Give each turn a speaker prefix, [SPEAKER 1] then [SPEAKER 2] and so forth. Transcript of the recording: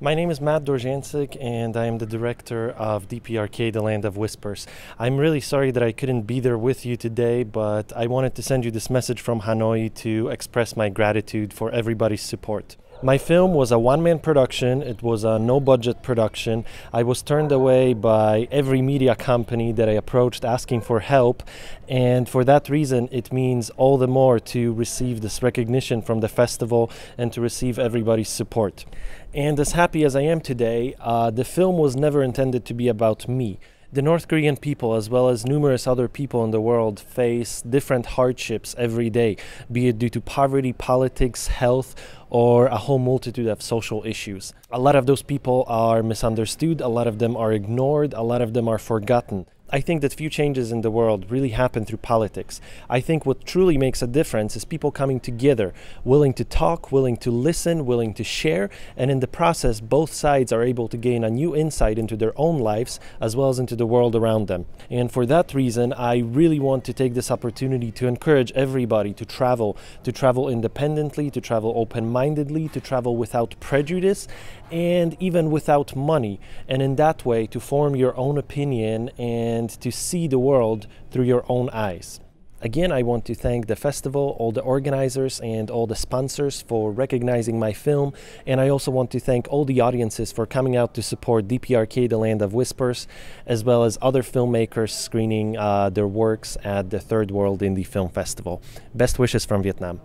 [SPEAKER 1] My name is Matt Dorjancic, and I am the director of DPRK, The Land of Whispers. I'm really sorry that I couldn't be there with you today, but I wanted to send you this message from Hanoi to express my gratitude for everybody's support. My film was a one man production, it was a no budget production. I was turned away by every media company that I approached asking for help, and for that reason, it means all the more to receive this recognition from the festival and to receive everybody's support. And as happy as I am today, uh, the film was never intended to be about me. The North Korean people, as well as numerous other people in the world, face different hardships every day, be it due to poverty, politics, health, or a whole multitude of social issues. A lot of those people are misunderstood, a lot of them are ignored, a lot of them are forgotten. I think that few changes in the world really happen through politics. I think what truly makes a difference is people coming together, willing to talk, willing to listen, willing to share, and in the process, both sides are able to gain a new insight into their own lives as well as into the world around them. And for that reason, I really want to take this opportunity to encourage everybody to travel, to travel independently, to travel open mindedly, to travel without prejudice, and even without money. And in that way, to form your own opinion and and to see the world through your own eyes. Again, I want to thank the festival, all the organizers, and all the sponsors for recognizing my film. And I also want to thank all the audiences for coming out to support DPRK, The Land of Whispers, as well as other filmmakers screening uh, their works at the Third World Indie Film Festival. Best wishes from Vietnam.